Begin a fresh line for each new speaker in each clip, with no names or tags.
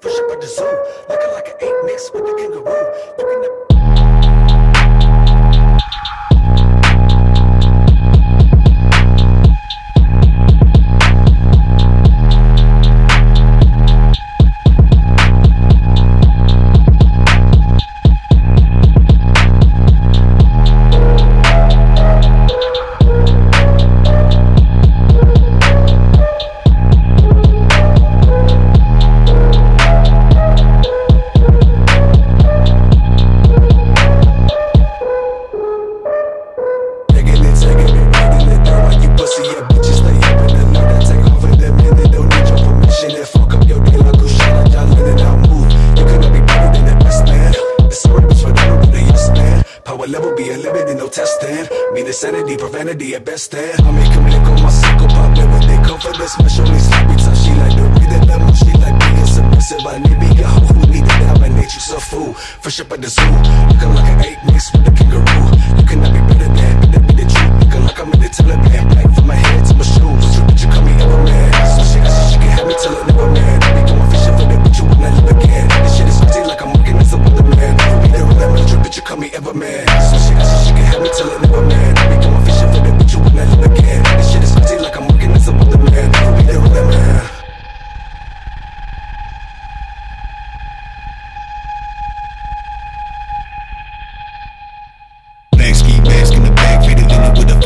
Push up at the zoo, looking like an ape mixed with a kangaroo. Looking at Power level be a limit and no testing. Mean insanity, profanity at best then. I make a make on my cycle pop when they come for this special only sloppy touch. She like the way that them move, she like being submissive. I need me a hoe who need to dominate you, so fool. Fresh up at the zoo, looking like an ape mixed with a kangaroo.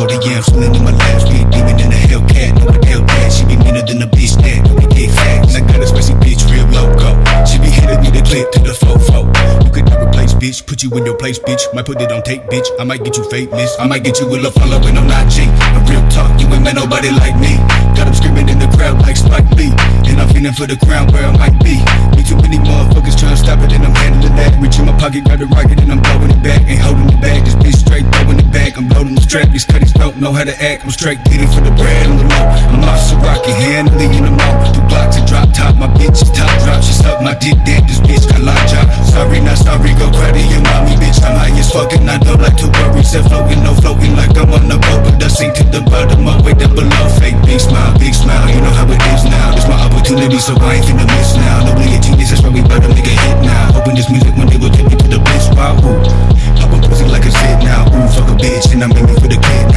30 yams, land on my lap. Me a
demon in a Hellcat, no Adele dad. She be meaner than a bitch that, no big facts. And I got a spicy bitch, real loco. She be hitting me the clip to the fofo. You could never place, bitch. Put you in your place, bitch. Might put it on tape, bitch. I might get you famous. I might get you with a follow when I'm not G. I'm real talk, you ain't met nobody like me. Got them screaming in the crowd like Spike Lee. And I'm feeling for the crown where I might be. Me too many motherfuckers trying to stop it, and I'm handling that. Reach in my pocket, grab the rocket, and I'm blowing it back. Ain't holding it back, just Strap, these cutties don't know how to act. I'm straight getting for the bread on the low. I'm off Siraki, handling in the mall. Two blocks and drop top, my bitch is top drop. She suck my dick, damn, this bitch job. Sorry, not sorry, go cry your mommy, bitch. I'm high as fuck and I don't like to worry. Set floating, no floating like I'm on the boat, but I sink to the bottom, my way down below. Fake big smile, big smile, you know how it is now. This my opportunity, so I ain't finna miss now. Nobody a genius, that's why we I'm aiming for the kid.